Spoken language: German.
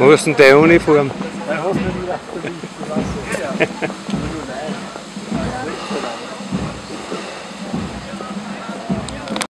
Wo ist denn der Uniform? Ja, hast du wieder.